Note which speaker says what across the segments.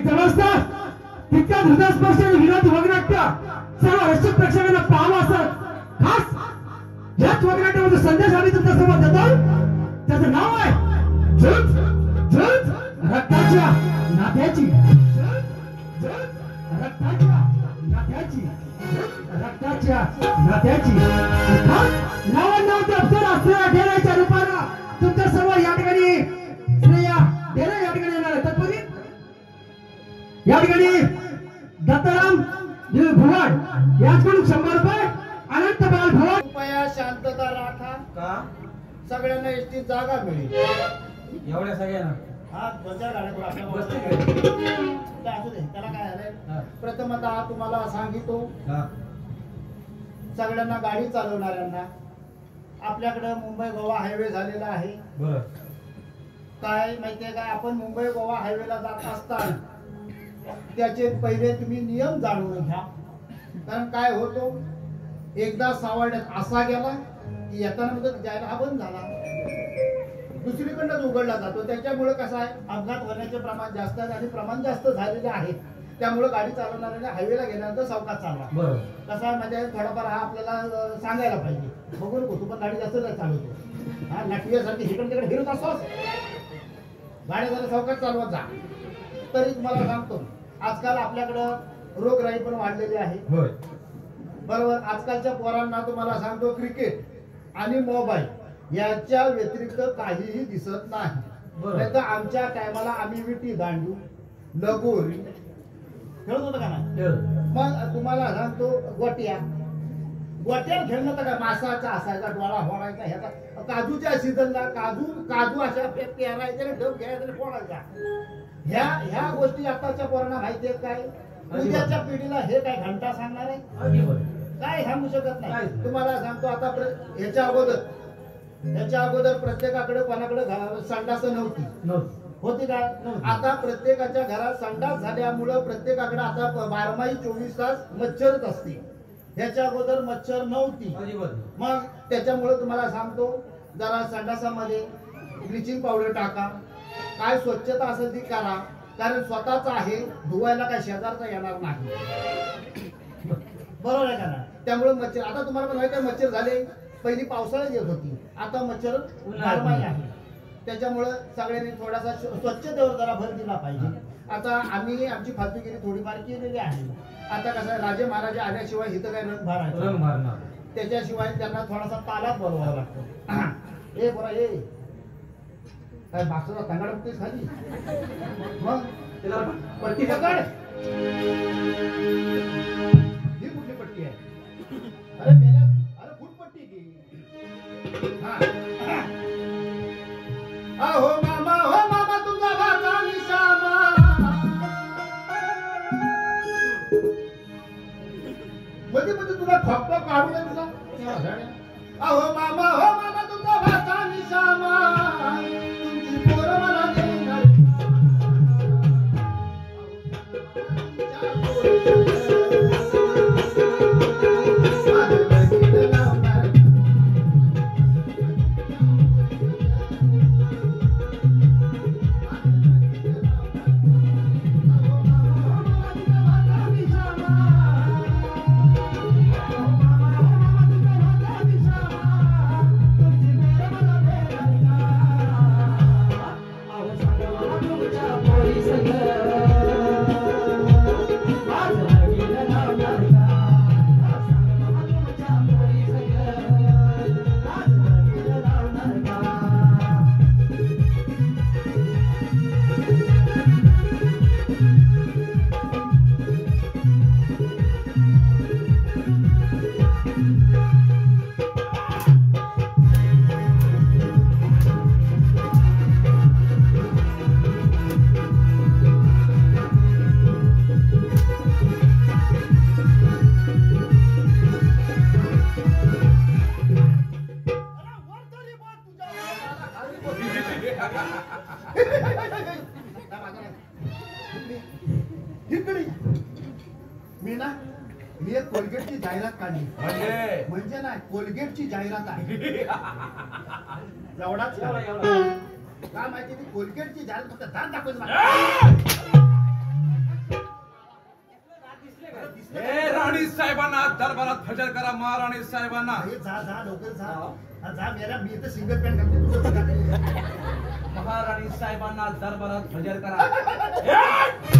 Speaker 1: एक समजता तितक्या हृदयस्पर्श विनोद वगनाट्य सर्व रसिक प्रेक्षकांना पाहावं असत खास याच वगनाट्यामध्ये संदेश आम्ही तुमच्यासमोर देतो. त्याचं नाव आहे झुंज झुंज रक्ताच्या नात्याची रक्ताच्या नात्याची रक्ताच्या नात्याची. खास नावांनावते अफसर असलेल्या डेऱ्याच्या या ठिकाणी दत्ताराम भुवड याचकडून शंभर रुपये अनंत बाल भवन.
Speaker 2: कृपया शांतता राखा.
Speaker 3: का?
Speaker 2: सगळ्यांना एसटी जागा मिळेल.
Speaker 3: एवढ्या सगळ्यांना?
Speaker 2: हा दोन-चार गाड्या करू आपल्या
Speaker 3: बसते
Speaker 2: बरोबर.
Speaker 3: काय?
Speaker 2: ते असू दे त्याला काय. झालंय प्रथमतः तुम्हाला सांगितो. सगळ्यांना गाडी चालवणाऱ्यांना. आपल्याकडे मुंबई गोवा हायवे झालेला आहे.
Speaker 3: बरं.
Speaker 2: काय माहितीये का? आपण मुंबई गोवा हायवेला जात असताना त्याचे पहिले तुम्ही नियम जाणून घ्या. कारण काय होतो? एकदा सावळण्यात असा गेला की येताना मग जायला हा बंद झाला. दुसरीकडनंच उघडला जातो. त्याच्यामुळे कसं आहे? अपघात होण्याचे प्रमाण जास्त आहे आणि प्रमाण जास्त झालेले आहे. त्यामुळे गाडी चालवणाऱ्याने हायवेला गेल्यानंतर सावकाश चालवा. कसा म्हणजे थोडाफार हा आपल्याला सांगायला पाहिजे. बघू नको तू पण गाडी जास्त नाही चालवतो. हा नाटवीयासारखी इकडे तिकडे फिरत असतोस. गाड्या जरा सावकाश चालवत जा. तरी तुम्हाला सांगतो. आजकाल आपल्याकडं रोगराई पण वाढलेली आहे. बरोबर आजकालच्या पोरांना तुम्हाला सांगतो क्रिकेट आणि मोबाईल याच्या व्यतिरिक्त काहीही दिसत नाही. तर आमच्या टायमाला आम्ही विटी दांडू लगोरी खेळत होतो का नाही. मग तुम्हाला सांगतो गोट्या. गोट्या खेळणं तर काय? मासाचा असायचा डोळा फोडायचा ह्याचा. काजूच्या सीझनला काजू काजू अशा पेरायचे ढब घ्यायचा फोडायचा. ह्या ह्या गोष्टी आताच्या पोरांना माहिती आहेत काय उद्याच्या पिढीला हे काय घंटा सांगणार आहे. काय सांगू शकत? नाही तुम्हाला सांगतो आता ह्याच्या अगोदर ह्याच्या अगोदर प्रत्येकाकडे कोणाकडे संडास नव्हती. होती काय
Speaker 3: नव्हती.
Speaker 2: आता प्रत्येकाच्या घरात संडास झाल्यामुळं प्रत्येकाकडे आता बारमाही चोवीस तास मच्छरच असते ह्याच्या अगोदर मच्छर नव्हती. मग त्याच्यामुळे तुम्हाला सांगतो जरा संडासामध्ये ब्लिचिंग पावडर टाका काय स्वच्छता असेल ती करा. कारण स्वतःच आहे धुवायला काय शेजारचा येणार नाही. बरोबर आहे का ना त्यामुळे मच्छर आता तुम्हाला माहिती आहे मच्छर झाले. पहिली पावसाळ्यात येत होती. आता मच्छर बारमाही आहे. त्याच्यामुळं सगळ्यांनी थोडासा स्व- स्वच्छतेवर जरा भर दिला पाहिजे. आता आम्ही आमची फालतूगिरी थोडीफार केलेली आहे. आता कसं राजे महाराजे आल्याशिवाय इथं काय रंग भरायचा त्याच्याशिवाय त्यांना थोडासा तालात बोलवावा लागतो. ए बरा ए. काय बासुरा तंगाड बघतेस खाली. मग?
Speaker 3: त्याला
Speaker 2: पट्टी पकड ही कुठली पट्टी आहे? अरे मेल्या अरे फुट पट्टी की हा. अहो मामा हो मामा तुमचा भाचा निशामा मध्ये मध्ये तुला ठप्प काढू दे तुला अहो मामा हो मामा तुमचा भाचा निशामा काढायची ती कोलगेटची झाड फक्त दात दाखवत राणी साहेबांना
Speaker 3: दरबारात हजर करा महाराणी साहेबांना.
Speaker 2: मी तर
Speaker 3: महाराणी साहेबांना दरबारात हजर करा.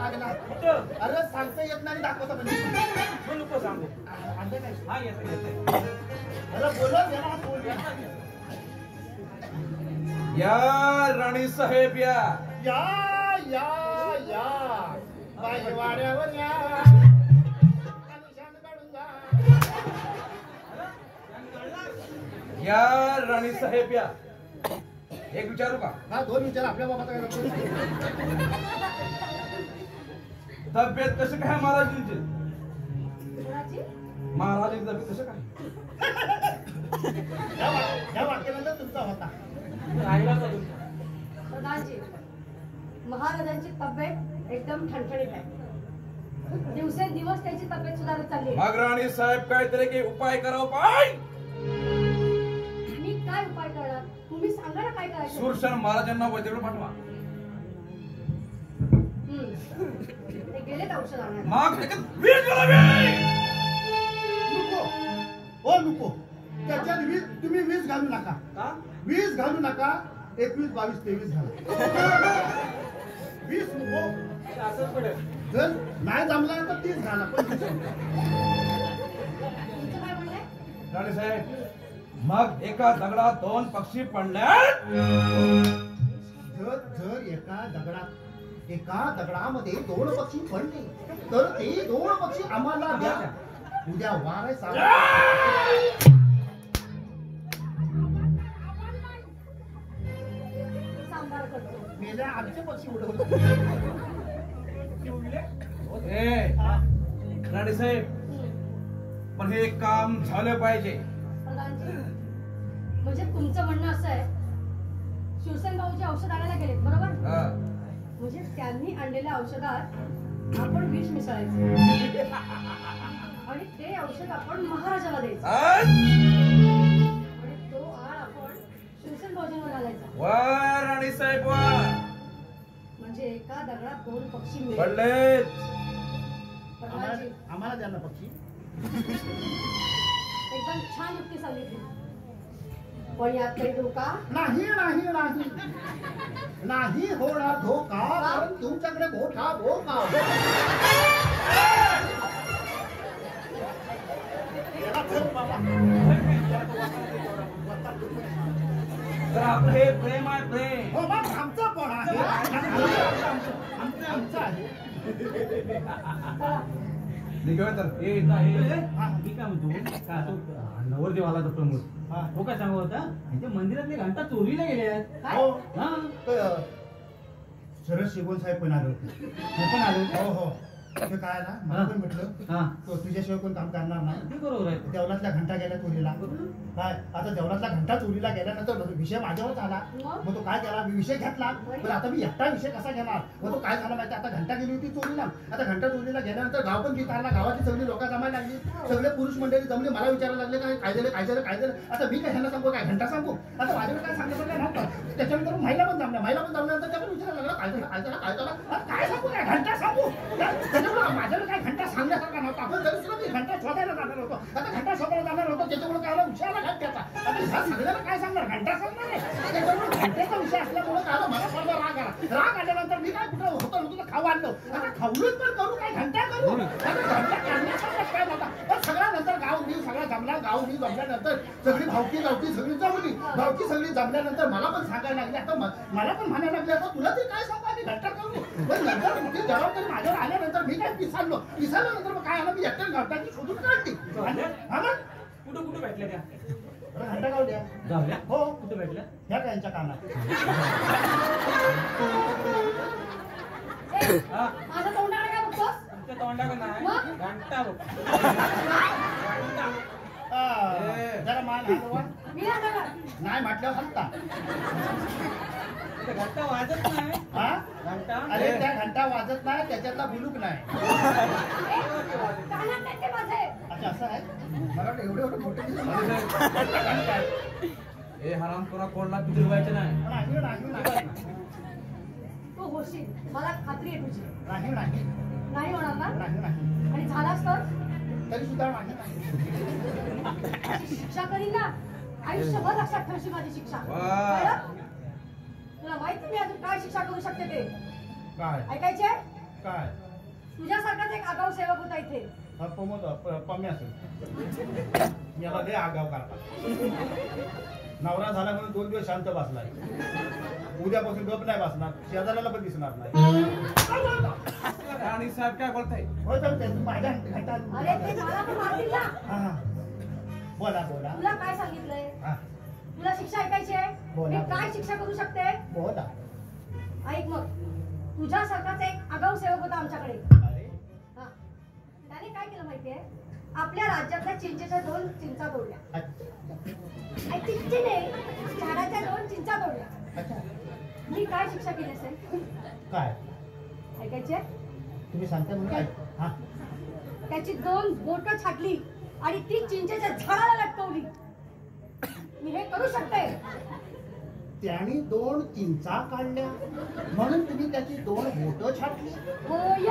Speaker 2: लागला. अरे सांगता येत नाही दाखवता.
Speaker 3: नको सांगू.
Speaker 2: आणलं?
Speaker 3: हा येतं
Speaker 2: अरे बोलत याला बोल.
Speaker 3: या राणी साहेब या.
Speaker 2: या या या. बाई वाड्यावर या.
Speaker 3: या राणी साहेब या. एक विचारू का?
Speaker 2: हा दोन विचार आपल्या नको.
Speaker 3: तब्येत कशी काय महाराजांची? महाराजांची तब्येत कशी काय?
Speaker 2: तुमचा होता.
Speaker 4: महाराजांची तब्येत एकदम ठणठणीत आहे. दिवसेंदिवस त्याची तब्येत सुधारत चालली
Speaker 3: मग राणी साहेब काहीतरी की उपाय करा उपाय
Speaker 4: मी काय उपाय करणार? तुम्ही सांगा ना काय करायचं?
Speaker 3: सुरशन महाराजांना वैद्यकडे पाठवा.
Speaker 4: औषध
Speaker 3: मग त्याच्यात वीज.
Speaker 2: नको हो नको त्याच्यात वीज तुम्ही वीज घालू नका
Speaker 3: का?
Speaker 2: वीज घालू नका एकवीस बावीस तेवीस घाला वीस नको
Speaker 3: असंच पडेल.
Speaker 2: जर नाही जमला तर तीस घाला पण वीस नको.
Speaker 4: तुमचं काय म्हणणं आहे
Speaker 3: राणी साहेब मग एका दगडात दोन पक्षी पडल्यात
Speaker 2: जर जर एका दगडात एका दगडामध्ये दोन पक्षी पडले. तर ते दोन पक्षी आम्हाला द्या. उद्या वार आहे साला. मेल्या आमचे पक्षी उडवले.
Speaker 3: ए राणी साहेब. पण हे काम झालं पाहिजे.
Speaker 4: म्हणजे तुमचं म्हणणं असं आहे शिवसेन भाऊचे औषध आणायला गेलेत बरोबर?
Speaker 3: हा.
Speaker 4: म्हणजे त्यांनी आणलेल्या औषधात आपण विष मिसळायचं. आणि ते औषध आपण महाराजाला द्यायचं. आणि तो आळ आपण शिवसेन भाऊजींवर घालायचा.
Speaker 3: साहेब
Speaker 4: म्हणजे एका दगडात दोन पक्षी मिळेल
Speaker 2: आम्हाला द्या ना पक्षी.
Speaker 4: एकदम छान युक्ती सांगितली. पण यात काही धोका?
Speaker 2: नाही नाही नाही. नाही होणार धोका कारण तुमच्याकडे मोठा धोका याला चल बाबा.
Speaker 3: तर आपलं हे प्रेम आहे प्रेम
Speaker 2: हो मग आमचं पण आहे आमचं आमचं आहे
Speaker 5: मी काय म्हणतो का तो. नवरदेवाला तो. प्रमोद.
Speaker 2: हा.
Speaker 5: तो काय सांगत होता त्या मंदिरातले घंटा चोरीला गेले आहेत.
Speaker 4: काय?
Speaker 2: हो.
Speaker 5: हा?
Speaker 2: तर शरद शिगोल साहेब पण आले होते.
Speaker 5: ते पण आले होते.
Speaker 2: हो हो. ते काय ना मला पण म्हटलं
Speaker 5: हा.
Speaker 2: तो तुझ्याशिवाय कोण काम करणार नाही.
Speaker 5: ते बरोबर आहे.
Speaker 2: देवळातल्या घंटा गेल्या चोरीला काय? आता देवळातल्या घंटा चोरीला गेल्यानंतर विषय माझ्यावरच आला.
Speaker 4: मग?
Speaker 2: मग तो काय केला? मी विषय घेतला. पण आता मी एकटा विषय कसा घेणार? मग तो काय झाला माहिती आता घंटा गेली होती चोरीला आता घंटा चोरीला गेल्यानंतर गाव पण आला. गावाची सगळी लोक जमायला लागली. सगळे पुरुष मंडळी जमले. मला विचारायला लागले काय काय झालं? काय झालं? काय झालं? आता मी काय ह्यांना सांगू? काय घंटा सांगू? आता माझ्याकडे काय सांगितलं काय नव्हतं त्याच्यानंतर महिला पण जमल्या. महिला पण जमल्यानंतर त्या पण विचारायला लागला काय झालं? काय झालं? काय झालं? आता काय सांगू? काय? घंटा सांगू माझ्याकडे काय घंटा सांगण्यासारखा नव्हता. आपण तरी सुद्धा मी. घंटा शोधायला जाणार होतो. आता घंटा शोधायला जाणार होतो त्याच्यामुळे काय आला? विषयाला घंट्याचा आता ह्या काय सांगणार? घंटा सांगणार आहे. त्याच्यामुळे घंट्याचा विषय असल्यामुळे काय आलं? मला सर्व राग आला. राग आल्यानंतर मी काय कुठं होतं होतं खाऊ आणलं? आता खाऊनच पण करू काय? घंटा करू? आता घंटा करण्याचा काय नव्हता पण सगळ्या नंतर मी जमला गाव मी जमल्यानंतर सगळी भावकी गावकी सगळी जमली. भावकी सगळी जमल्यानंतर मला पण सांगायला लागली आता म- मला पण म्हणायला लागले आता तुला ते काय सांगू आम्ही घंटा करू पण नंतर ती जबाबदारी माझ्यावर आल्यानंतर मी काय पिसाळलो पिसाळल्यानंतर मग काय आलं? मी एकट्या घंटाची शोधून काढली. हा ना?
Speaker 5: कुठं कुठं भेटल्या त्या?
Speaker 2: घंटा गाव द्या.
Speaker 5: गावल्या
Speaker 2: हो.
Speaker 5: कुठं भेटल्या?
Speaker 2: ह्या त्यांच्या कानात?
Speaker 4: ए,
Speaker 5: हा.
Speaker 4: माझं तोंडाकडे काय बघतोस?
Speaker 5: तुमच्या तोंडाकडे नाही.
Speaker 4: मग?
Speaker 5: घंटा बघ.
Speaker 2: जरा मान हलवा
Speaker 4: मी नाही
Speaker 2: म्हटल्यावर हलता.
Speaker 5: घंटा वाजत नाही.
Speaker 2: हा?
Speaker 5: घंटा?
Speaker 2: अरे त्या घंटा वाजत नाही त्याच्यातला बुलूक नाही. अच्छा असं आहे? मला एवढे एवढे मोठे नाही.
Speaker 3: हराम कोणा कोणला व्हायचं.
Speaker 4: तू होशील. मला खात्री आहे तुझी.
Speaker 2: नाही
Speaker 4: होणार ना?
Speaker 2: नाही नाही
Speaker 4: आणि झालास तर?
Speaker 2: तरी सुद्धा नाही.
Speaker 4: शिक्षा करीन ना. आयुष्यभर लक्षात ठेवशी माझी शिक्षा? तुला माहिती मी अजून काय शिक्षा करू शकते ते?
Speaker 2: काय?
Speaker 4: ऐकायचे?
Speaker 2: काय?
Speaker 4: तुझ्यासारखाच एक आगाऊ सेवक होता इथे.
Speaker 2: पम्मी असेल. याला लय आगाव करता नवरा झाला म्हणून दोन दिवस शांत बसलाय. उद्यापासून गप नाही बसणार. शेजाऱ्याला पण दिसणार नाही.
Speaker 3: राणी साहेब काय बोलताय?
Speaker 2: हो तर ते माझ्या हातात-
Speaker 4: अरे ते मला पण मारतील ना.
Speaker 2: बोला बोला.
Speaker 4: तुला काय सांगितलंय?
Speaker 2: हा,
Speaker 4: तुला शिक्षा ऐकायची आहे?
Speaker 2: बोला.
Speaker 4: मी काय शिक्षा करू शकते?
Speaker 2: बोला.
Speaker 4: ऐक मग. तुझ्यासारखाच एक आगाऊ सेवक होता आमच्याकडे.
Speaker 2: अरे.
Speaker 4: हा. त्याने काय केलं माहितीये? आपल्या राज्यातल्या चिंचेच्या दोन चिंचा तोडल्या.
Speaker 2: अच्छा
Speaker 4: आणि चिंचेने झाडाच्या दोन चिंचा तोडल्या.
Speaker 2: अच्छा.
Speaker 4: मी काय शिक्षा केली असेल?
Speaker 2: काय?
Speaker 4: ऐकायचे
Speaker 2: तुम्ही सांगता म्हणून काय हा.
Speaker 4: त्याची दोन बोट छाटली आणि ती चिंचेच्या झाडाला लटकवली. मी हे करू शकते?
Speaker 2: त्याने दोन चिंचा काढल्या. म्हणून तुम्ही त्याची दोन बोट छाटली.
Speaker 4: होय.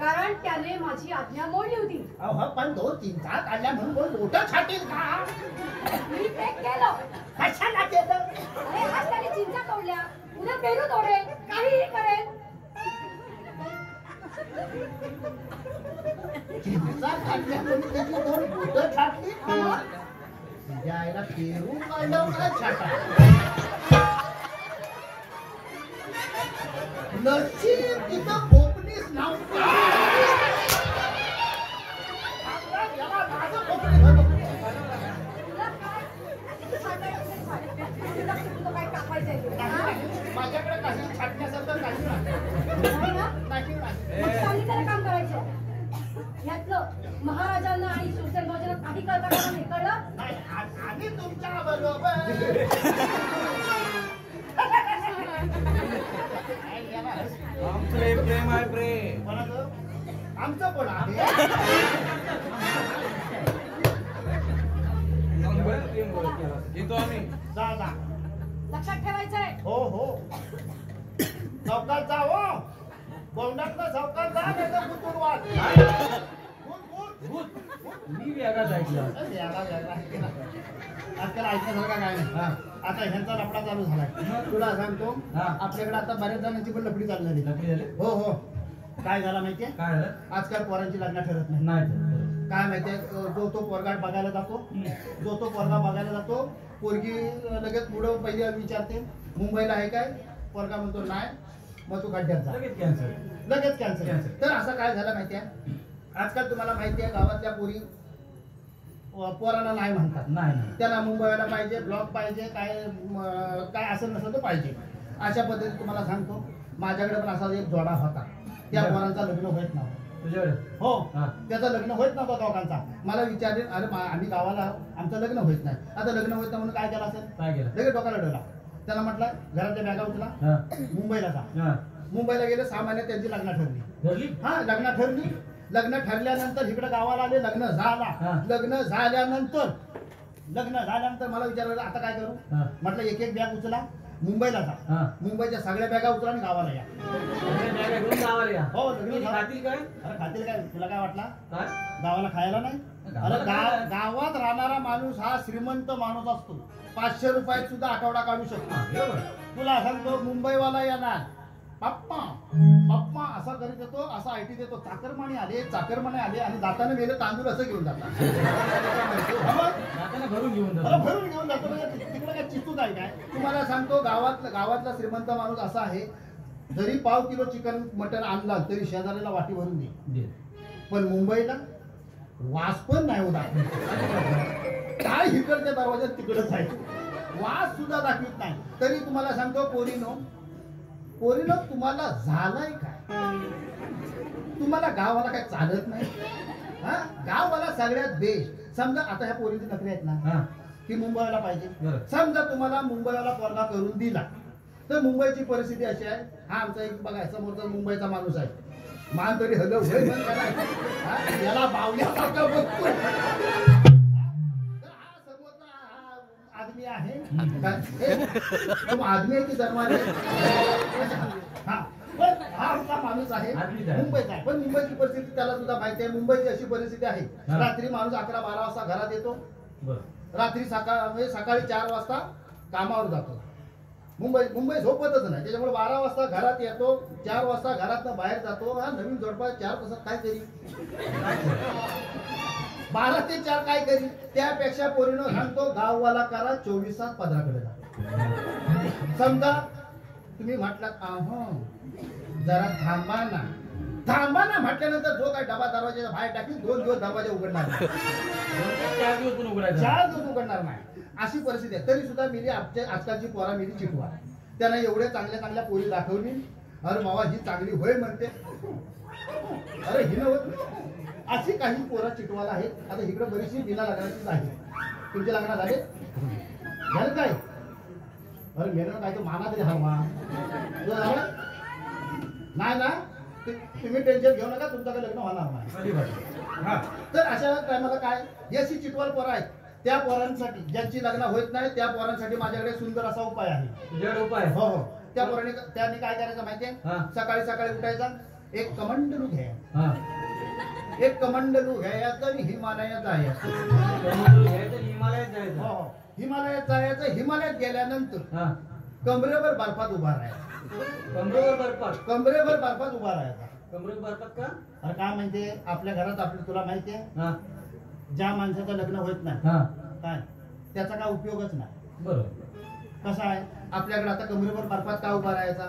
Speaker 4: कारण त्याने माझी आज्ञा मोडली होती.
Speaker 2: अहो पण दोन चिंचा काढल्या म्हणून दोन बोट छाटील का?
Speaker 4: मी ते केलं.
Speaker 2: कशाला केलं?
Speaker 4: अरे आज त्याने चिंचा तोडल्या. उद्या पेरू तोडेल. काहीही करेल.
Speaker 2: आईला पेरू काढलं काय छाटा? नशीब तिथं खोपणीच नव्हता याला माझं खोपणी
Speaker 4: यातलं महाराजांना आणि शिवसेना काही कळता का नाही कळलं
Speaker 2: आम्ही तुमच्या बरोबर.
Speaker 3: आमचं प्रेम आहे प्रेम.
Speaker 2: कोणाचं? आमचं पण
Speaker 3: प्रेम बोलत. येतो आम्ही.
Speaker 2: जा जा.
Speaker 4: लक्षात ठेवायचंय.
Speaker 2: हो हो. चौकात जा हो. बोंडातलं जा नाही तर.
Speaker 5: मी वेगळाच ऐकलं
Speaker 2: वेगळा. आजकाल ऐकण्यासारखं काय नाही. आता ह्यांचा लफडा चालू झालाय. तुला सांगतो. आपल्याकडे आता बऱ्याच जणांची पण लफडी चालू झाली
Speaker 5: लफडी झाली?
Speaker 2: हो हो. काय झालं माहितीये?
Speaker 5: काय झालं?
Speaker 2: आजकाल पोरांची लग्न ठरत नाही. काय माहितीये? जो तो पोरगा बघायला जातो जो तो पोरगा बघायला जातो पोरगी लगेच पुढं पहिले विचारते मुंबईला आहे काय? पोरगा म्हणतो नाही. खड्ड्यात जा.
Speaker 5: लगेच कॅन्सर
Speaker 2: लगेच
Speaker 5: Cancel.
Speaker 2: तर असं काय झालं माहितीये? आजकाल तुम्हाला माहितीये गावातल्या पोरी अं, पोरांना नाही म्हणतात.
Speaker 5: नाही नाही.
Speaker 2: त्याला मुंबईला पाहिजे ब्लॉक पाहिजे काय म, काय असं नसलं तर पाहिजे. अशा पद्धतीत तुम्हाला सांगतो माझ्याकडे पण असा एक जोडा होता. त्या
Speaker 5: बरं.
Speaker 2: पोरांचा लग्न होत नव्हतं.
Speaker 5: तुझ्याकडे?
Speaker 2: हो.
Speaker 5: हा.
Speaker 2: त्याचं लग्न होत नव्हतं दोघांचा. मला विचारले अरे मा- आम्ही गावाला आहो, आमचं लग्न होत नाही. आता लग्न होत नाही म्हणून काय केलं असेल?
Speaker 5: काय केलं?
Speaker 2: लगेच डोक्याला डोला त्याला म्हटलं घरातल्या बॅगा उचला मुंबईला जा. मुंबईला गेले सहा महिन्यात त्यांची लग्न ठरली.
Speaker 5: ठरली?
Speaker 2: हा लग्न ठरली. लग्न ठरल्यानंतर इकडे गावाला आले लग्न. झाला. लग्न झाल्यानंतर लग्न झाल्यानंतर मला विचारलं आता काय करू. म्हटलं एक एक बॅग उचला. मुंबईला जा.
Speaker 5: हा.
Speaker 2: मुंबईच्या सगळ्या बॅगा उचला आणि गावाला या.
Speaker 5: सगळे बॅगा घेऊन गावाला या.
Speaker 2: हो.
Speaker 5: खातील काय?
Speaker 2: अरे खातील काय? तुला काय वाटला?
Speaker 5: काय?
Speaker 2: गावाला खायला नाही?
Speaker 5: गावाला
Speaker 2: अरे गाव. गावात राहणारा माणूस हा श्रीमंत माणूस असतो. पाचशे रुपयात सुद्धा आठवडा काढू शकतो.
Speaker 5: हा, बरोबर
Speaker 2: तुला सांगतो मुंबईवाला येणार. पप्पा पप्पा असा करीत येतो असा आयटी देतो. चाकरमाने आले चाकरमाने आले आणि जाताना गेले तांदूळ असं घेऊन जातात. हा मग?
Speaker 5: घरून घेऊन
Speaker 2: अरे
Speaker 5: जातो
Speaker 2: भरून घेऊन जातो म्हणजे तिकडे काय चिचूक आहे काय? तुम्हाला सांगतो गावात गावातला श्रीमंत माणूस असा आहे जरी पाव किलो चिकन मटन आणला तरी शेजाऱ्याला वाटी भरून दे. पण मुंबईला वास पण नाही होत. काय इकडच्या दरवाज्यात तिकडच आहे. वास सुद्धा दाखवित नाही. तरी तुम्हाला सांगतो पोरीनो पोरीनो तुम्हाला झालंय काय? तुम्हाला गावाला काय चालत नाही? हा? गावाला सगळ्यात बेस्ट समजा आता ह्या पोरीची नकरी आहेत ना.
Speaker 5: हा
Speaker 2: की मुंबईला पाहिजे. समजा तुम्हाला मुंबईला पोरगा करून दिला तर मुंबईची परिस्थिती अशी आहे हा आमचा एक बघा समोरचा मुंबईचा माणूस आहे. मान तरी हलव याला बावल्यासारखा बघतोय. आदमी आहे. तुम आदमी आहे की हा पण हा आमचा माणूस आहे. मुंबईचा आहे. पण मुंबईची परिस्थिती त्याला सुद्धा माहिती आहे मुंबईची अशी परिस्थिती आहे. रात्री माणूस अकरा बारा वाजता घरात येतो.
Speaker 5: बर.
Speaker 2: रात्री सकाळ म्हणजे सकाळी चार वाजता कामावर जातो. मुंबई मुंबई झोपतच नाही. त्याच्यामुळे बारा वाजता घरात येतो चार वाजता घरात बाहेर जातो हा नवीन जोडपा चार तासात काय करी बारा ते चार काय करी त्यापेक्षा पोरीनं सांगतो गाववाला करा चोवीस तास पदराकडे जा. समजा तुम्ही म्हटलं अहो जरा थांबा ना. थांबा ना म्हटल्यानंतर जो काय डबा दरवाजाच्या बाहेर टाकील दोन दिवस दरवाजा उघडणार नाही.
Speaker 5: चार दिवस पण उघडायचा
Speaker 2: चार दिवस उघडणार नाही. अशी परिस्थिती आहे. तरी सुद्धा आजच्या आजकालची पोरा मिली चिटवा. त्यांना एवढ्या चांगल्या चांगल्या पोरी दाखवली. अरे मावा ही चांगली होय म्हणते. अरे ही नव्हत अशी काही पोरं चिटवाला आहेत. आता इकडे बरीचशी बिना लग्नाचीच आहे तुमचे लग्न झाले? झालं काय? अरे मेनं काय तो माना तरी हवा? नाही ना? तुम्ही टेन्शन घेऊ नका तुमच्याकडे लग्न होणार नाही. हा. तर अशा टायमाला काय? ही अशी चिटवाल पोरं आहेत त्या पोरांसाठी ज्यांची लग्न होत नाही त्या पोरांसाठी माझ्याकडे सुंदर असा उपाय आहे.
Speaker 5: उपाय
Speaker 2: हो हो. त्या पोरांनी त्यांनी काय करायचं माहितीये. सकाळी सकाळी उठायचा एक कमंडलू घ्या.
Speaker 5: हा.
Speaker 2: एक कमंडलू घ्यायचं आणि हिमालयात जायचं.
Speaker 5: हिमालयात
Speaker 2: हो
Speaker 5: जायचं
Speaker 2: हिमालयात जायचं हिमालयात गेल्यानंतर
Speaker 5: हा.
Speaker 2: कमरेवर बर्फात उभा राहायचा.
Speaker 5: कमरेवर बर्फात.
Speaker 2: कमरेवर बर्फात उभा राहायचा.
Speaker 5: कमरेवर बर्फात का?
Speaker 2: अरे काय म्हणते आपल्या घरात आपलं तुला माहितीये
Speaker 5: हा.
Speaker 2: ज्या माणसाचं लग्न होत नाही
Speaker 5: हा.
Speaker 2: काय? त्याचा काय उपयोगच नाही.
Speaker 5: बरोबर.
Speaker 2: कसा आहे? आपल्याकडे आता कमरेवर बर्फात का उभा राहायचा?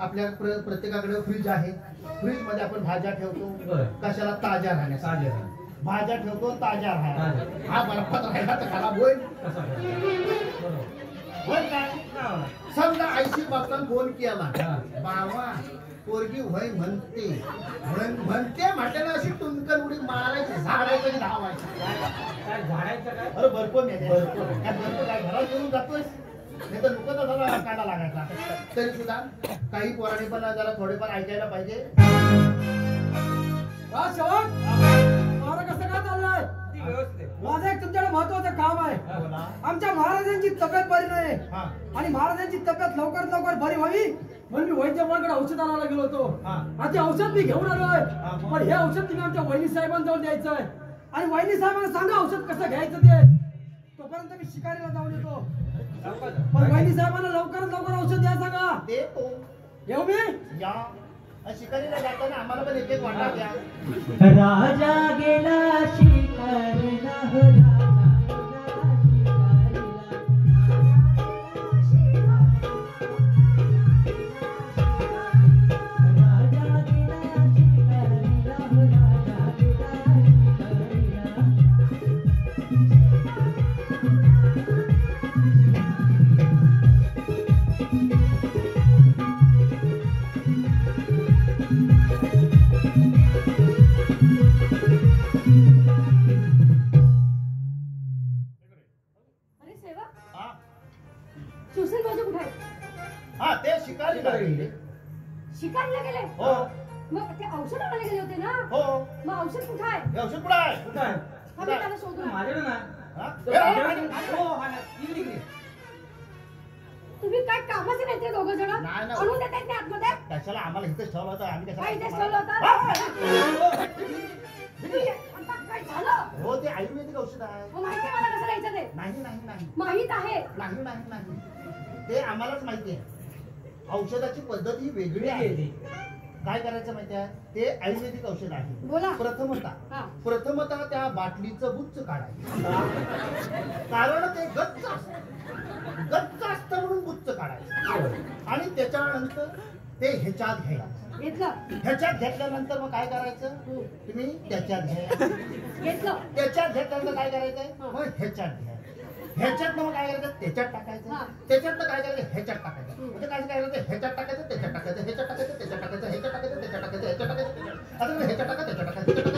Speaker 2: आपल्या प्र- प्रत्येकाकडे फ्रीज आहे. फ्रीजमध्ये आपण भाज्या ठेवतो.
Speaker 5: बरं.
Speaker 2: कशाला? ताज्या राहण्यासाठी.
Speaker 5: साजे
Speaker 2: भाज्या ठेवतो ताज्या
Speaker 5: ताज्या.
Speaker 2: हा बर्फात राहिला तर खराब होईल
Speaker 5: कसा बरोबर.
Speaker 2: होईल काय
Speaker 5: हा.
Speaker 2: समजा आईशी बापान फोन केला.
Speaker 5: हा.
Speaker 2: बाबा पोरगी होय म्हणते. म्हण- म्हणते म्हटल्यानं अशी टुनकन उडी मारायची झाडायची आणि धावायची.
Speaker 5: काय झाडायचं काय?
Speaker 2: अरे बर्फ मेले
Speaker 5: बर्फ.
Speaker 2: काय बर्फ काय घरात घेऊन जातोय नाही तर लागायचा. तरी सुद्धा काही पोरांनी पण जरा थोडेफार ऐकायला पाहिजे.
Speaker 1: शेवट! कसं काय चाललंय. माझं एक तुमच्याकडे महत्वाचं काम आहे.
Speaker 2: बोला.
Speaker 1: आमच्या महाराजांची तब्येत बरी नाही.
Speaker 2: हा.
Speaker 1: आणि महाराजांची तब्येत लवकरात लवकर बरी व्हावी. म्हणून मी वैद्यवाकडे औषध आणायला गेलो होतो.
Speaker 2: हा.
Speaker 1: आता ते औषध मी घेऊन आलोय
Speaker 2: मग?
Speaker 1: पण हे औषध तुम्ही आमच्या वहिनी साहेबांजवळ द्यायचं आहे. आणि वहिनी साहेबांना सांगा औषध कसं घ्यायचं ते. तोपर्यंत मी शिकारीला जाऊन येतो. पण वहिनी साहेबांना लवकरात लवकर औषध द्या सांगा.
Speaker 2: ते तो
Speaker 1: येऊ मी?
Speaker 2: या. शिकारीला जाताना आम्हाला पण एक एक वाटा द्या.
Speaker 6: राजा गेला शिकारीला हे
Speaker 4: औषध कुठं आहे? त्याला
Speaker 5: माझ्याकडे
Speaker 2: हा?
Speaker 5: ना.
Speaker 4: तुम्ही काय कामाचे नाही ते दोघं जण?
Speaker 2: नाही, नाही.
Speaker 4: आणून देतायत ते आतमध्ये?
Speaker 2: कशाला आम्हाला इथेच ठेवलं होतं? आम्ही
Speaker 4: काय
Speaker 2: कशाला
Speaker 4: ठेवलं होतं?
Speaker 2: हा,
Speaker 4: तुम्ही आता काय झालं?
Speaker 2: हो ते आयुर्वेदिक औषध आहे
Speaker 4: मग माहिती आहे मला कसं राहायचं ते?
Speaker 2: नाही नाही नाही.
Speaker 4: माहीत आहे.
Speaker 2: नाही नाही नाही. ते आम्हालाच माहिती आहे. औषधाची पद्धत ही वेगळी आहे. काय करायचं माहिती आहे? ते आयुर्वेदिक औषध आहे.
Speaker 4: बोला.
Speaker 2: प्रथमतः
Speaker 4: हा.
Speaker 2: प्रथमतः त्या बाटलीचं गुच्च काढायचं. कारण ते गच्च असतं. गच्च असतं म्हणून गुच्च काढायचं. आणि त्याच्यानंतर ते ह्याच्यात घ्यायचं.
Speaker 4: घेतलं.
Speaker 2: ह्याच्यात घेतल्यानंतर मग काय करायचं?
Speaker 4: हम्म.
Speaker 2: तुम्ही त्याच्यात घ्या.
Speaker 4: घेतलं.
Speaker 2: त्याच्यात घेतल्यानंतर काय करायचंय? मग ह्याच्यात घ्या. ह्याच्यात मग काय करायचं? त्याच्यात टाकायचं. त्याच्यात काय करायचं? ह्याच्यात टाकायचं. म्हणजे काय काय करायचं? ह्याच्यात टाकायचं त्याच्यात टाकायचं ह्याच्यात टाकायचं त्याच्यात टाकायचं ह्याच्यात टाकायचं त्याच्यात टाकायचं ह्याच्यात टाकायचं आता ह्याच्यात टाका त्याच्यात टाका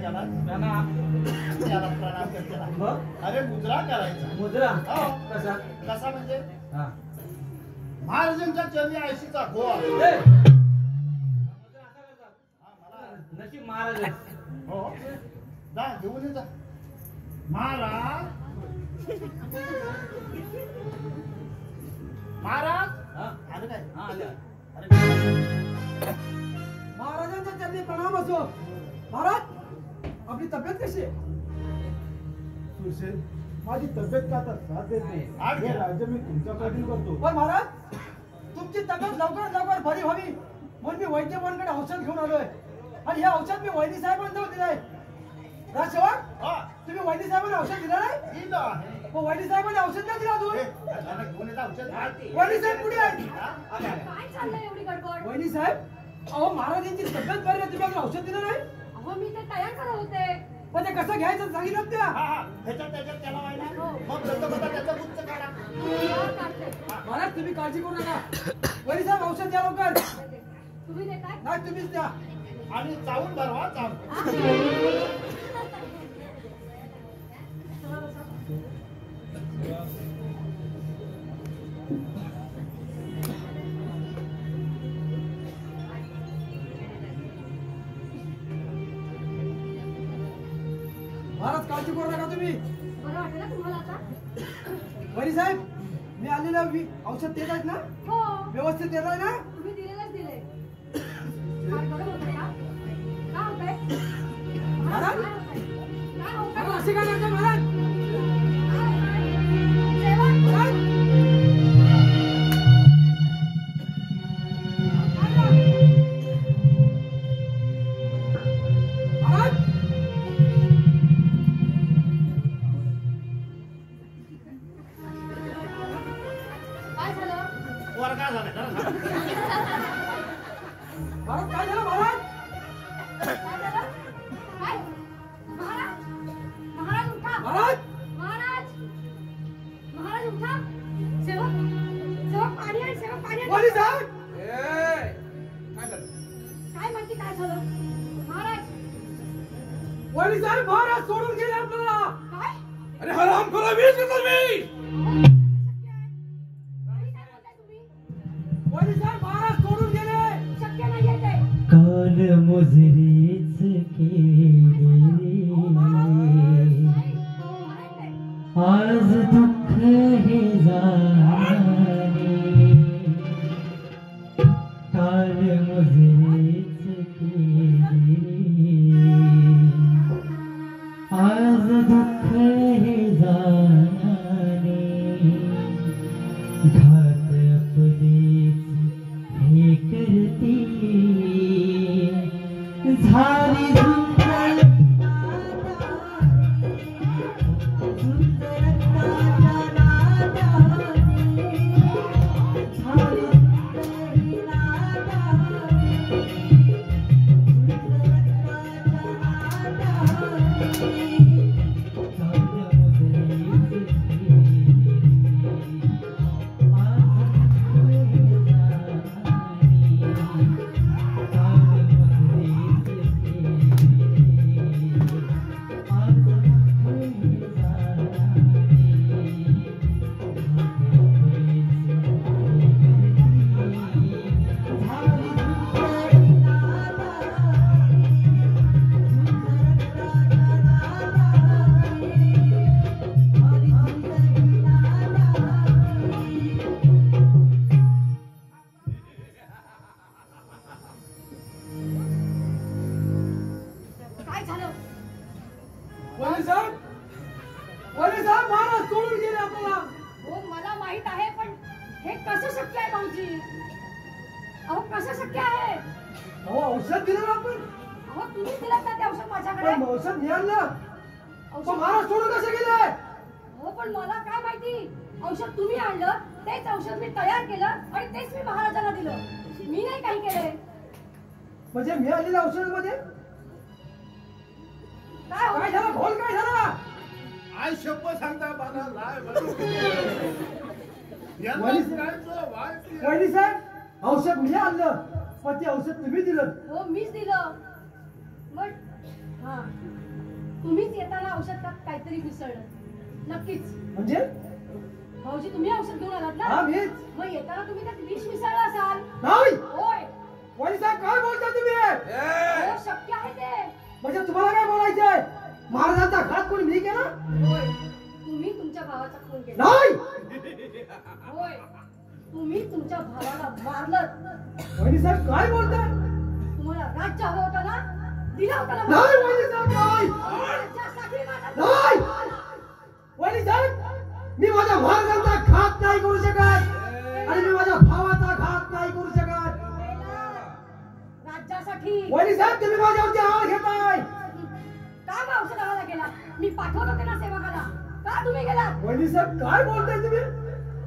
Speaker 2: केला
Speaker 5: प्रणाम
Speaker 2: त्याला प्रणाम करते.
Speaker 5: मग?
Speaker 2: अरे मुजरा करायचा.
Speaker 5: मुद्रा?
Speaker 2: हो.
Speaker 5: कसा?
Speaker 2: कसा म्हणजे?
Speaker 5: हा.
Speaker 2: महाराजांच्या चरणी आयशीचा गोवा
Speaker 5: ए! मुद्रा असा करतात.
Speaker 2: हा, मला
Speaker 5: नशीब महाराज आहे.
Speaker 2: हो. जा घेऊन ये जा. महाराज. महाराज?
Speaker 5: हा?
Speaker 2: आलं काय?
Speaker 5: हा.
Speaker 2: अरे
Speaker 1: महाराजांच्या चरणी प्रणाम असो. महाराज आपली तब्येत कशी आहे?
Speaker 7: माझी तब्येत का आता साथ देत नाही? हे राज्य मी तुमच्यासाठी करतो.
Speaker 1: पण महाराज तुमची तब्येत लवकर लवकर बरी व्हावी म्हणून मी वैद्यवानकडे औषध घेऊन आलोय. आणि हे औषध मी वैद्य साहेबांना दिलंय. राजसेवक
Speaker 2: हा.
Speaker 1: तुम्ही वैद्य साहेबांना औषध दिलं नाही?
Speaker 2: आहे.
Speaker 1: मग वैद्य साहेबांनी औषध नाही दिलं
Speaker 2: हे, हा?
Speaker 1: वैद्य साहेब कुठे
Speaker 2: हा?
Speaker 6: गडबड?
Speaker 1: वैद्य साहेब अहो महाराजांची तब्येत बरी आहे तुम्ही अजून औषध दिलं नाही?
Speaker 6: अहो मी ते तयार करत होते.
Speaker 1: पण ते कसं घ्यायचं सांगितलं त्या.
Speaker 2: हा हा. ह्याच्यात त्याच्यात त्याला व्हायला मग दत्तपदा त्याचा गुच्छ काढा.
Speaker 6: हा,
Speaker 1: महाराज तुम्ही काळजी करू नका. वैद्य साहेब औषध द्या लवकर.
Speaker 6: तुम्ही देताय
Speaker 1: नाही तुम्हीच द्या.
Speaker 2: आणि चावून भरवा चावून.
Speaker 1: महाराज काळजी करू नका तुम्ही.
Speaker 6: बरं वाटलं ना तुम्हाला आता?
Speaker 1: वैद्य साहेब मी आलेलं औषध देत आहेत ना?
Speaker 6: हो.
Speaker 1: व्यवस्थित देत आहे ना?
Speaker 8: काल मुजरीच केली
Speaker 6: अहो, महाराज
Speaker 4: भावाचा खून केला.
Speaker 1: नाही
Speaker 4: होय. तुम्ही तुमच्या भावाला मारलं.
Speaker 1: वहिनी साहेब काय बोलताय?
Speaker 4: तुम्हाला राज्य हवं होतं ना दिला होता ना?
Speaker 1: नाही वहिनी साहेब नाही!
Speaker 4: राज्यासाठी माझा
Speaker 1: नाही! वहिनी साहेब मी माझ्या महाराजांचा घात नाही करू शकत. आणि मी माझ्या भावाचा घात नाही करू शकत.
Speaker 4: राज्यासाठी
Speaker 1: वहिनी साहेब तुम्ही माझ्यावरती आळ घेताय.
Speaker 4: का मग औषध गेला? मी पाठवत होते ना सेवकाला का तुम्ही
Speaker 1: वहिनी साहेब काय बोलताय तुम्ही?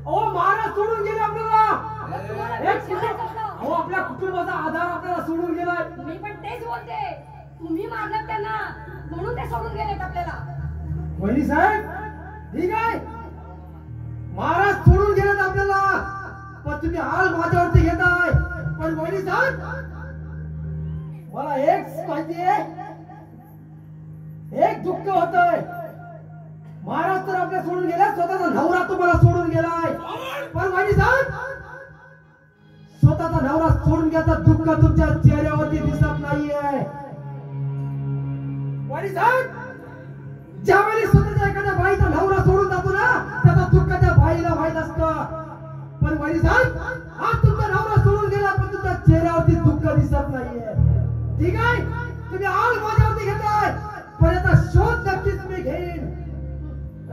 Speaker 1: अहो महाराज सोडून गेले आपल्याला. एक कुटुंब. अहो आपल्या कुटुंबाचा आधार आपल्याला सोडून गेलाय.
Speaker 4: मी पण तेच बोलते. तुम्ही मारलं त्यांना म्हणून ते सोडून गेलेत आपल्याला.
Speaker 1: वहिनी साहेब ठीक आहे. महाराज सोडून गेलेत आपल्याला. पण तुम्ही हाल माझ्यावरती घेताय. पण वहिनी साहेब मला एक माहिती आहे. एक दुःख होतय. महाराज तर आपल्या सोडून गेला स्वतःचा नवरा तुम्हाला सोडून गेलाय. पण माझी साहेब स्वतःचा नवरा सोडून घ्यायचा दुःख तुमच्या चेहऱ्यावरती दिसत नाहीये. वहिनी साहेब ज्यावेळी स्वतःच्या एखाद्या बाईचा नवरा सोडून जातो ना त्याचा दुःख त्या बाईला माहीत असत. पण वहिनी साहेब आज तुमचा नवरा सोडून गेला पण तुमच्या चेहऱ्यावरती दुःख दिसत नाहीये. ठीक आहे? तुम्ही आग माझ्यावरती घेताय पण याचा शोध नक्कीच मी घेईन.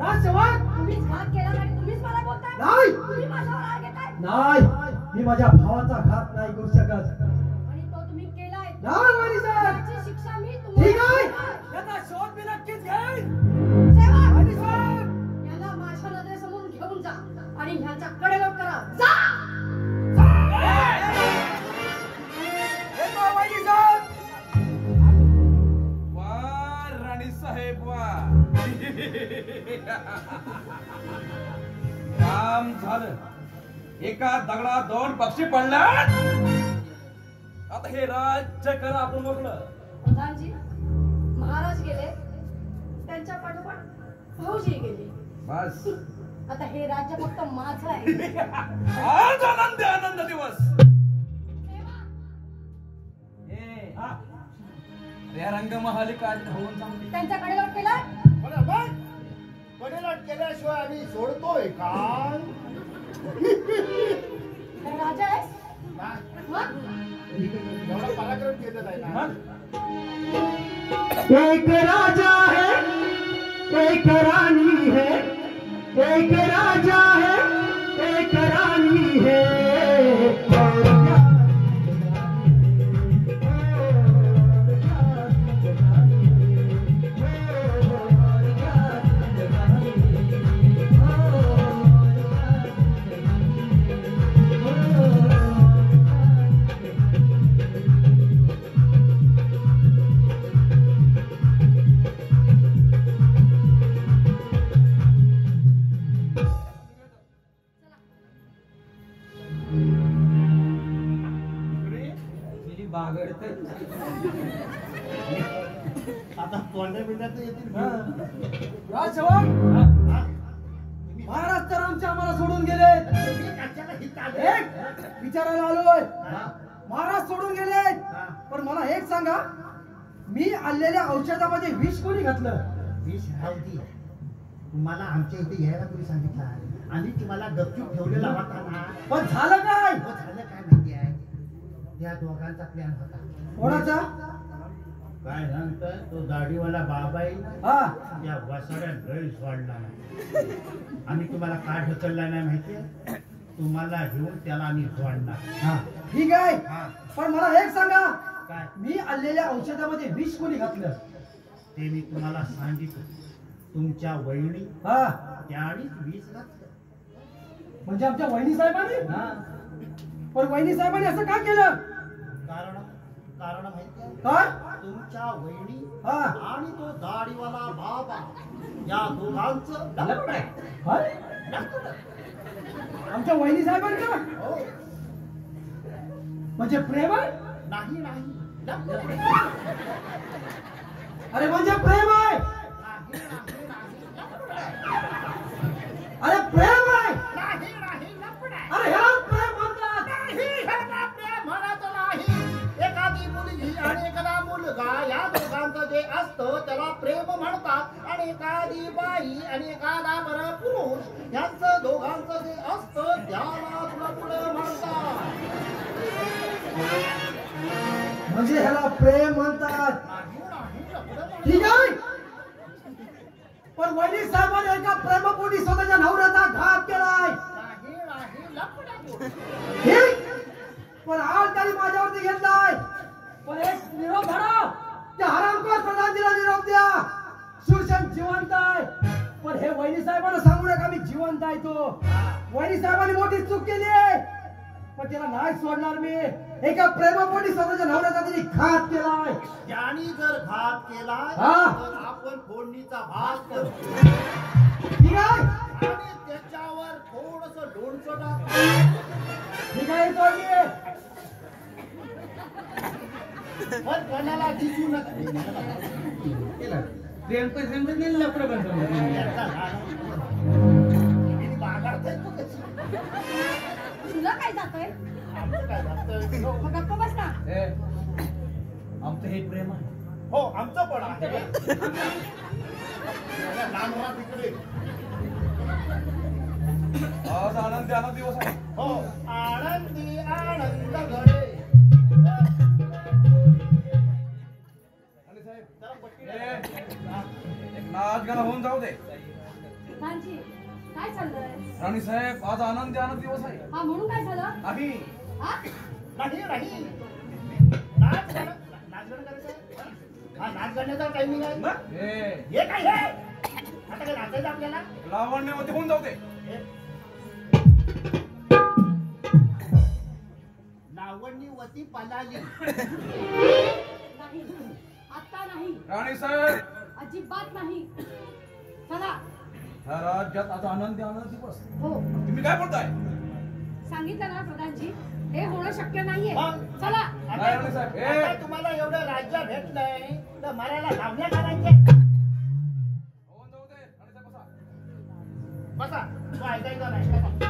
Speaker 1: राजसेवक
Speaker 4: तुम्हीच घात केला आणि तुम्हीच मला बोलताय?
Speaker 1: नाही.
Speaker 4: तुम्ही माझ्यावर आळ घेताय?
Speaker 1: नाही! मी माझ्या भावाचा घात नाही करू शकत.
Speaker 4: आणि तो तुम्ही केलाय.
Speaker 1: नाही साहेब.
Speaker 4: त्याची शिक्षा मी
Speaker 1: ठीक आहे.
Speaker 4: तुम्हाला
Speaker 1: याचा शोध मी नक्कीच घेईन.
Speaker 4: सेवक
Speaker 1: वहिनी साहेब!
Speaker 4: याला माझ्या घेऊन जा आणि ह्यांच्या कडेलोट करा. जा!
Speaker 1: येतो
Speaker 3: काम झालं. एका दगडात दोन पक्षी पडल्यात. आता हे राज्य करा आपण
Speaker 4: प्रधानजी महाराज गेले. त्यांच्या पाठोपाठ भाऊजी गेले.
Speaker 3: बस.
Speaker 4: आता हे राज्य फक्त माझं आहे.
Speaker 3: आज आनंद आनंद दिवस. ए, हा. या रंगमहालिका होऊन चांगली.
Speaker 4: त्यांच्या कडेलोट केला
Speaker 2: कडेलाट केल्याशिवाय आम्ही सोडतोय का?
Speaker 4: राजा आहे
Speaker 2: नाही.
Speaker 4: मग?
Speaker 2: एवढा पराक्रम केलं आहे ना?
Speaker 3: मग?
Speaker 1: एक राजा है एक रानी है एक राजा विचारायला आलोय.
Speaker 2: हा?
Speaker 1: महाराज सोडून गेले
Speaker 2: हा.
Speaker 1: पण मला एक सांगा मी आणलेल्या औषधामध्ये विष कोणी घातलं?
Speaker 2: विष दे. तुम्हाला आमच्या इथे यायला कोणी सांगितलं आम्ही तुम्हाला गपचूप ठेवलेला होता ना?
Speaker 1: पण झालं काय?
Speaker 2: मग झालं काय माहिती आहे? त्या दोघांचा प्लॅन होता.
Speaker 1: कोणाचा?
Speaker 2: काय सांगताय? तो दाढीवाला बाबा आहे ना
Speaker 1: हा.
Speaker 2: या वसाड्या लय सोडला. नाही आम्ही तुम्हाला का ढकलला नाही माहितीये तुम्हाला घेऊन त्याला आम्ही जोडणार
Speaker 1: हा. ठीक आहे. पण मला एक सांगा.
Speaker 2: काय?
Speaker 1: मी आणलेल्या औषधामध्ये विष कोणी घातलं?
Speaker 2: ते मी तुम्हाला सांगितलं. तुमच्या वहिनी
Speaker 1: हा.
Speaker 2: वीज घातलं.
Speaker 1: म्हणजे आमच्या वहिनी साहेबांनी?
Speaker 2: हा.
Speaker 1: पण वहिनी साहेबांनी असं का केलं?
Speaker 2: कारण कारण माहिती आहे?
Speaker 1: काय?
Speaker 2: तुमच्या वहिनी
Speaker 1: हा.
Speaker 2: आणि तो दाढीवाला बाबा या दोघांचं लग्न आहे.
Speaker 1: काय? आमच्या वहिनी साहेबांचं म्हणजे प्रेम आहे
Speaker 2: नाही.
Speaker 1: अरे म्हणजे प्रेम आहे. अरे प्रेम आहे. अरे ह्याला प्रेम म्हणतात.
Speaker 2: एखादी मुलगी आणि एखादा मुलगा या दोघांचं जे असतं त्याला प्रेम म्हणतात. आणि एखादी बाई आणि एखादा बरं पुरुष यांचं दोघांचं जे असतं त्याला लग्न म्हणतात.
Speaker 1: म्हणजे ह्याला प्रेम म्हणतात. ठीक आहे? पण वहिनी साहेबांनी एका प्रेमपोटी स्वतःच्या नवऱ्याचा घात केलाय. पण आज त्यांनी माझ्यावरती घेतलाय. पण एक निरोप धरा. त्या हरामखोर प्रधानजीला निरोप द्या? सुरशन जिवंत आहे. पण हे वहिनी साहेबांना सांगू नका मी जिवंत आहे तो. वहिनी साहेबांनी मोठी चूक केली आहे. पण त्याला नाही सोडणार मी. एका प्रेमापोटी स्वतःच्या नवऱ्याचा त्यांनी घात केलाय.
Speaker 2: ज्यांनी जर घात केला
Speaker 1: हा.
Speaker 2: तर आपण फोडणीचा भाग करू.
Speaker 1: ठीक आहे?
Speaker 2: आणि त्याच्यावर थोडस लोणचं टाक.
Speaker 1: ठीक आहे सोडली
Speaker 2: पण कोणाला दिसू नका
Speaker 5: प्रेम प्रेम नाही लफडं करतो
Speaker 2: याचा लहान- हिने बागाडताय तो कशी?
Speaker 4: तुला काय जातंय?
Speaker 2: आमचं काय झालं?
Speaker 4: मग गप्प बस ना.
Speaker 5: आमचं हे प्रेम आहे.
Speaker 2: हो आमचं पण आहे. लहान तिकडे.
Speaker 3: आज आनंदी आनंद दिवस आहे.
Speaker 2: हो.
Speaker 3: राणी साहेब आज आनंदी आनंद दिवस आहे.
Speaker 4: हा म्हणून काय झालं?
Speaker 3: नाही.
Speaker 4: हा?
Speaker 2: नाही नाही नाच गाणं- नाच गाणं करायचं आहे? हा नाच गाण्याचा टायमिंग आहे.
Speaker 3: मग? ए
Speaker 2: हे काय हे? आता काय नाचायचं आपल्याला?
Speaker 3: होऊन जाऊ दे.
Speaker 2: हे. लावण्यवती पलाली.
Speaker 4: नाही आता नाही.
Speaker 3: राणी साहेब.
Speaker 4: अजिबात नाही. चला.
Speaker 3: ह्या राज्यात आज आनंदी आनंद दिवस
Speaker 4: हो.
Speaker 3: तुम्ही काय बोलताय?
Speaker 4: सांगितलं ना प्रधानजी हे होणं शक्य नाहीये? चला.
Speaker 3: नाही, राणी साहेब, हे.
Speaker 2: आता तुम्हाला एवढं राज्य भेटलंय तर मरायला लावण्या करायचे.
Speaker 3: होऊन जाऊ दे. राणी साहेब बसा.
Speaker 2: बसा. तो ऐकायचा नाही. बसा.